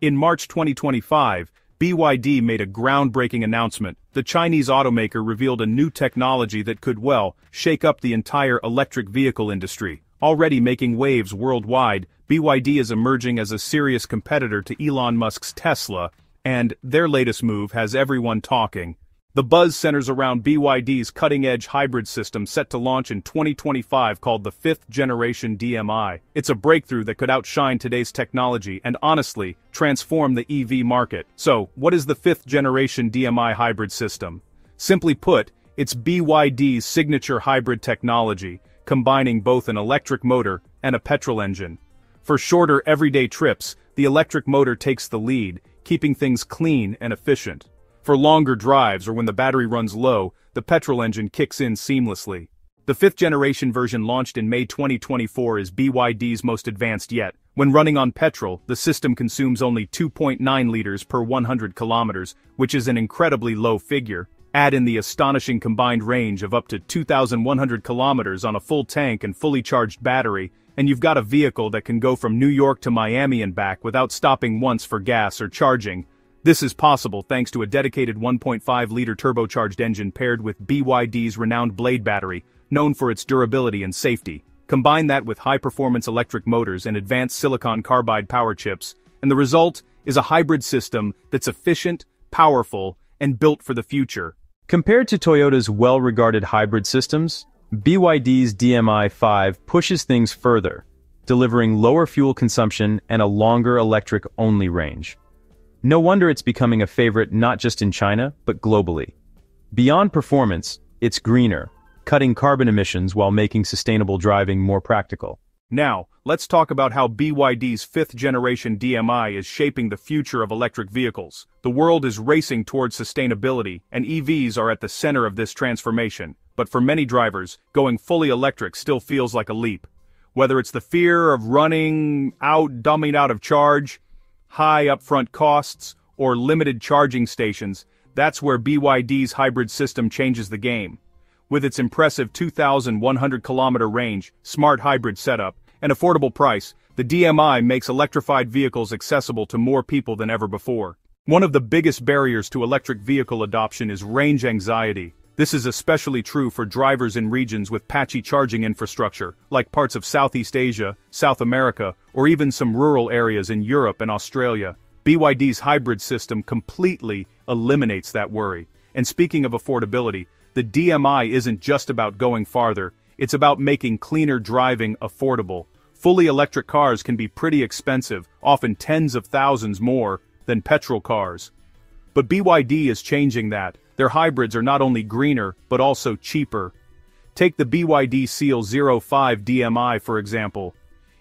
In March 2025, BYD made a groundbreaking announcement. The Chinese automaker revealed a new technology that could, well, shake up the entire electric vehicle industry. Already making waves worldwide, BYD is emerging as a serious competitor to Elon Musk's Tesla, and their latest move has everyone talking. The buzz centers around BYD's cutting-edge hybrid system set to launch in 2025 called the 5th Generation DMI. It's a breakthrough that could outshine today's technology and honestly, transform the EV market. So, what is the 5th Generation DMI hybrid system? Simply put, it's BYD's signature hybrid technology, combining both an electric motor and a petrol engine. For shorter everyday trips, the electric motor takes the lead, keeping things clean and efficient. For longer drives or when the battery runs low, the petrol engine kicks in seamlessly. The fifth generation version launched in May 2024 is BYD's most advanced yet. When running on petrol, the system consumes only 2.9 liters per 100 kilometers, which is an incredibly low figure. Add in the astonishing combined range of up to 2,100 kilometers on a full tank and fully charged battery, and you've got a vehicle that can go from New York to Miami and back without stopping once for gas or charging. This is possible thanks to a dedicated 1.5-liter turbocharged engine paired with BYD's renowned Blade battery, known for its durability and safety. Combine that with high-performance electric motors and advanced silicon carbide power chips, and the result is a hybrid system that's efficient, powerful, and built for the future. Compared to Toyota's well-regarded hybrid systems, BYD's DMI-5 pushes things further, delivering lower fuel consumption and a longer electric-only range. No wonder it's becoming a favorite not just in China, but globally. Beyond performance, it's greener, cutting carbon emissions while making sustainable driving more practical. Now, let's talk about how BYD's fifth-generation DMI is shaping the future of electric vehicles. The world is racing towards sustainability, and EVs are at the center of this transformation. But for many drivers, going fully electric still feels like a leap. Whether it's the fear of running out, dumbing out of charge, high upfront costs, or limited charging stations, that's where BYD's hybrid system changes the game. With its impressive 2,100 kilometer range, smart hybrid setup, and affordable price, the DMI makes electrified vehicles accessible to more people than ever before. One of the biggest barriers to electric vehicle adoption is range anxiety. This is especially true for drivers in regions with patchy charging infrastructure, like parts of Southeast Asia, South America, or even some rural areas in Europe and Australia. BYD's hybrid system completely eliminates that worry. And speaking of affordability, the DMI isn't just about going farther, it's about making cleaner driving affordable. Fully electric cars can be pretty expensive, often tens of thousands more than petrol cars. But BYD is changing that, their hybrids are not only greener, but also cheaper. Take the BYD Seal 05 DMI for example.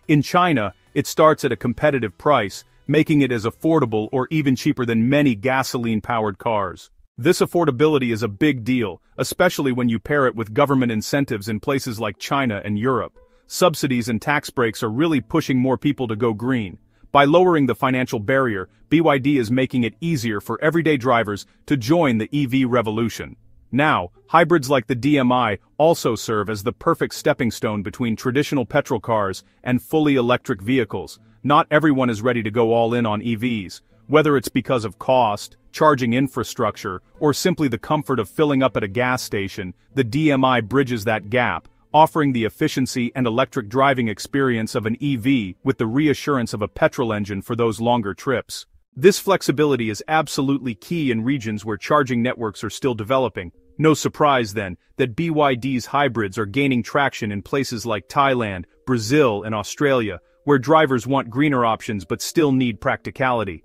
In China, it starts at a competitive price, making it as affordable or even cheaper than many gasoline-powered cars. This affordability is a big deal, especially when you pair it with government incentives in places like China and Europe. Subsidies and tax breaks are really pushing more people to go green. By lowering the financial barrier, BYD is making it easier for everyday drivers to join the EV revolution. Now, hybrids like the DMI also serve as the perfect stepping stone between traditional petrol cars and fully electric vehicles. Not everyone is ready to go all in on EVs, whether it's because of cost, charging infrastructure, or simply the comfort of filling up at a gas station, the DMI bridges that gap, offering the efficiency and electric driving experience of an EV with the reassurance of a petrol engine for those longer trips. This flexibility is absolutely key in regions where charging networks are still developing. No surprise then, that BYD's hybrids are gaining traction in places like Thailand, Brazil, and Australia, where drivers want greener options but still need practicality.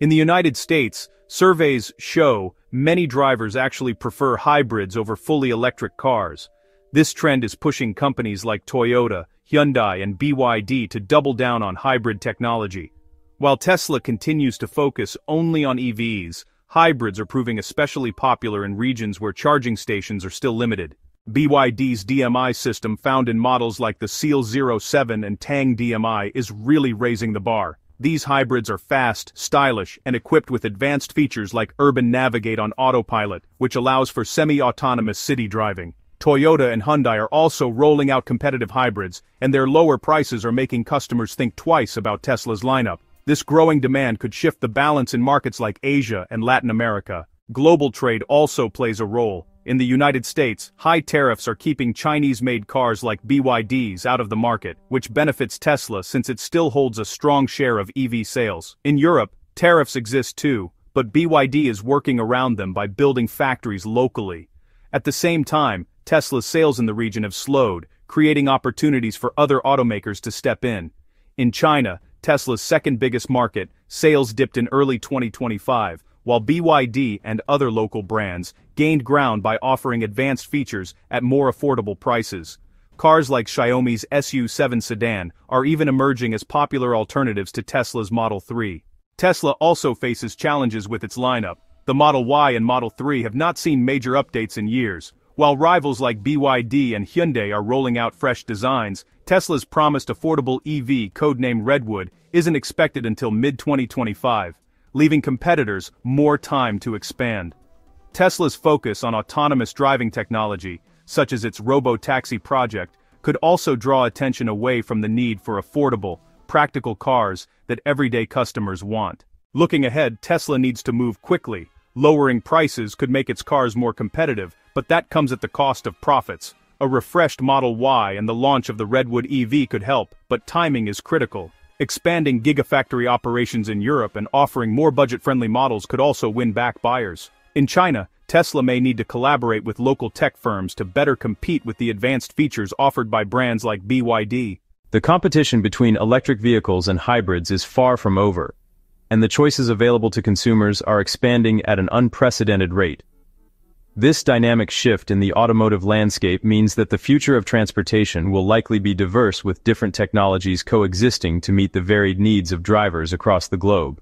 In the United States, surveys show many drivers actually prefer hybrids over fully electric cars. This trend is pushing companies like Toyota, Hyundai and BYD to double down on hybrid technology. While Tesla continues to focus only on EVs, hybrids are proving especially popular in regions where charging stations are still limited. BYD's DMI system found in models like the Seal 07 and Tang DMI is really raising the bar. These hybrids are fast, stylish, and equipped with advanced features like Urban Navigate on autopilot, which allows for semi-autonomous city driving. Toyota and Hyundai are also rolling out competitive hybrids, and their lower prices are making customers think twice about Tesla's lineup. This growing demand could shift the balance in markets like Asia and Latin America. Global trade also plays a role. In the United States, high tariffs are keeping Chinese-made cars like BYDs out of the market, which benefits Tesla since it still holds a strong share of EV sales. In Europe, tariffs exist too, but BYD is working around them by building factories locally. At the same time, Tesla's sales in the region have slowed, creating opportunities for other automakers to step in. In China, Tesla's second biggest market, sales dipped in early 2025, while BYD and other local brands gained ground by offering advanced features at more affordable prices. Cars like Xiaomi's SU7 sedan are even emerging as popular alternatives to Tesla's Model 3. Tesla also faces challenges with its lineup. The Model Y and Model 3 have not seen major updates in years. While rivals like BYD and Hyundai are rolling out fresh designs, Tesla's promised affordable EV codenamed Redwood isn't expected until mid-2025, leaving competitors more time to expand. Tesla's focus on autonomous driving technology, such as its robo-taxi project, could also draw attention away from the need for affordable, practical cars that everyday customers want. Looking ahead, Tesla needs to move quickly. Lowering prices could make its cars more competitive, but that comes at the cost of profits. A refreshed Model Y and the launch of the Redwood EV could help, but timing is critical. Expanding gigafactory operations in Europe and offering more budget-friendly models could also win back buyers. In China, Tesla may need to collaborate with local tech firms to better compete with the advanced features offered by brands like BYD. The competition between electric vehicles and hybrids is far from over, and the choices available to consumers are expanding at an unprecedented rate. This dynamic shift in the automotive landscape means that the future of transportation will likely be diverse with different technologies coexisting to meet the varied needs of drivers across the globe.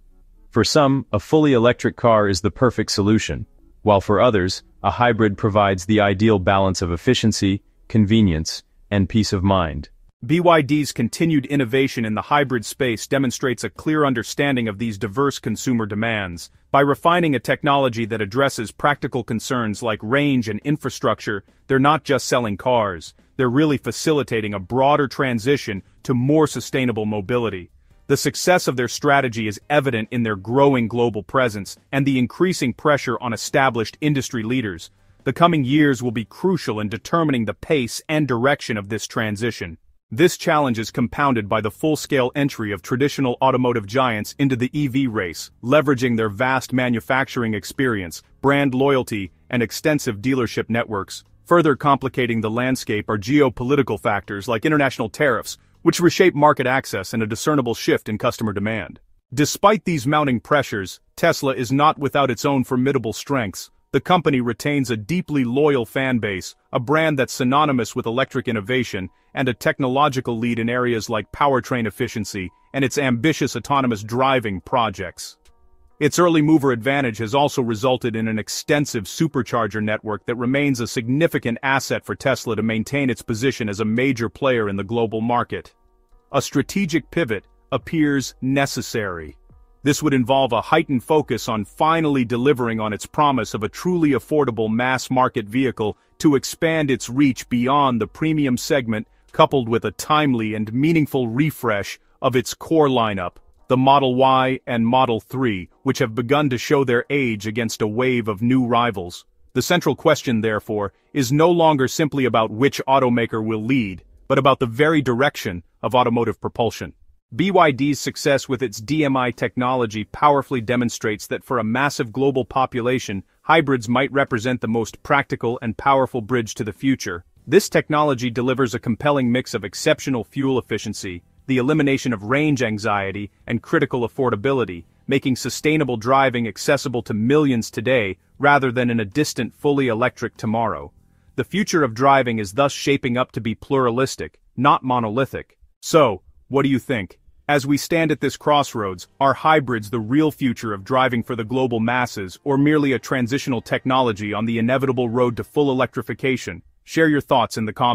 For some, a fully electric car is the perfect solution, while for others, a hybrid provides the ideal balance of efficiency, convenience, and peace of mind. BYD's continued innovation in the hybrid space demonstrates a clear understanding of these diverse consumer demands. By refining a technology that addresses practical concerns like range and infrastructure, they're not just selling cars, they're really facilitating a broader transition to more sustainable mobility. The success of their strategy is evident in their growing global presence and the increasing pressure on established industry leaders. The coming years will be crucial in determining the pace and direction of this transition. This challenge is compounded by the full-scale entry of traditional automotive giants into the EV race, leveraging their vast manufacturing experience, brand loyalty, and extensive dealership networks. Further complicating the landscape are geopolitical factors like international tariffs, which reshape market access and a discernible shift in customer demand. Despite these mounting pressures, Tesla is not without its own formidable strengths. The company retains a deeply loyal fan base, a brand that's synonymous with electric innovation, and a technological lead in areas like powertrain efficiency and its ambitious autonomous driving projects. Its early mover advantage has also resulted in an extensive supercharger network that remains a significant asset for Tesla to maintain its position as a major player in the global market. A strategic pivot appears necessary. This would involve a heightened focus on finally delivering on its promise of a truly affordable mass-market vehicle to expand its reach beyond the premium segment coupled with a timely and meaningful refresh of its core lineup, the Model Y and Model 3, which have begun to show their age against a wave of new rivals. The central question, therefore, is no longer simply about which automaker will lead, but about the very direction of automotive propulsion. BYD's success with its DMI technology powerfully demonstrates that for a massive global population, hybrids might represent the most practical and powerful bridge to the future. This technology delivers a compelling mix of exceptional fuel efficiency, the elimination of range anxiety, and critical affordability, making sustainable driving accessible to millions today rather than in a distant fully electric tomorrow. The future of driving is thus shaping up to be pluralistic, not monolithic. So, what do you think? As we stand at this crossroads, are hybrids the real future of driving for the global masses or merely a transitional technology on the inevitable road to full electrification? Share your thoughts in the comments.